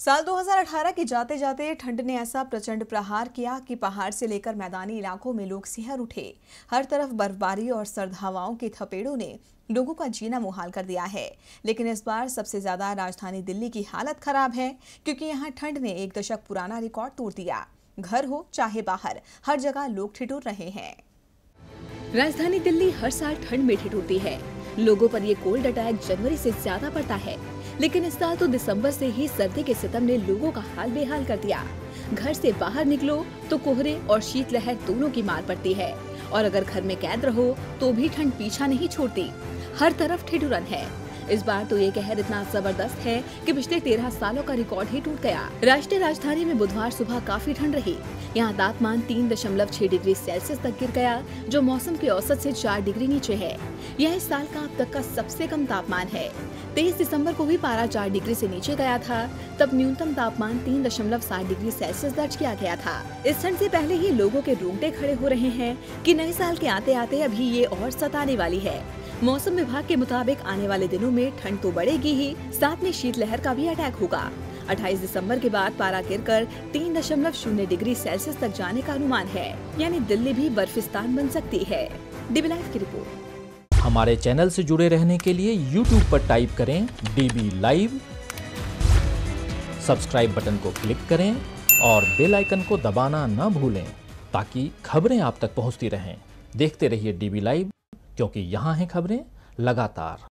साल 2018 के जाते जाते ठंड ने ऐसा प्रचंड प्रहार किया कि पहाड़ से लेकर मैदानी इलाकों में लोग सिहर उठे। हर तरफ़ बर्फबारी और सर्द हवाओं के थपेड़ों ने लोगों का जीना मुहाल कर दिया है। लेकिन इस बार सबसे ज़्यादा राजधानी दिल्ली की हालत खराब है, क्योंकि यहाँ ठंड ने एक दशक पुराना रिकॉर्ड तोड़ दिया। घर हो चाहे बाहर, हर जगह लोग ठिठुर रहे हैं। राजधानी दिल्ली हर साल ठंड में ठिठुरती है। लोगों पर ये कोल्ड अटैक जनवरी से ज़्यादा पड़ता है। लेकिन इस साल तो दिसंबर से ही सर्दी के सितम ने लोगों का हाल बेहाल कर दिया। घर से बाहर निकलो तो कोहरे और शीतलहर दोनों की मार पड़ती है। और अगर घर में कैद रहो तो भी ठंड पीछा नहीं छोड़ती। हर तरफ़ ठिठुरन है। इस बार तो ये कहर इतना ज़बरदस्त है कि पिछले तेरह सालों का रिकॉर्ड ही टूट गया। राष्ट्रीय राजधानी में बुधवार सुबह काफ़ी ठंड रही। यहाँ तापमान तीन दशमलव छह डिग्री सेल्सियस तक गिर गया, जो मौसम के औसत से चार डिग्री नीचे है। यह इस साल का अब तक का सबसे कम तापमान है। तेईस दिसंबर को भी पारा चार डिग्री से नीचे गया था, तब न्यूनतम तापमान तीन दशमलव सात डिग्री सेल्सियस दर्ज किया गया था। इस ठंड से पहले ही लोगों के रोंगटे खड़े हो रहे हैं कि नए साल के आते आते अभी ये और सताने वाली है। मौसम विभाग के मुताबिक आने वाले दिनों में ठंड तो बढ़ेगी ही, साथ में शीतलहर का भी अटैक होगा। 28 दिसंबर के बाद पारा गिरकर तीन दशमलव शून्य डिग्री सेल्सियस तक जाने का अनुमान है, यानी दिल्ली भी बर्फिस्तान बन सकती है। डीबी लाइव की रिपोर्ट। हमारे चैनल से जुड़े रहने के लिए यूट्यूब पर टाइप करें डीबी लाइव, सब्सक्राइब बटन को क्लिक करें और बेल आइकन को दबाना न भूलें, ताकि खबरें आप तक पहुँचती रहें। देखते रहिए डीबी लाइव। क्योंकि यहाँ हैं खबरें लगातार।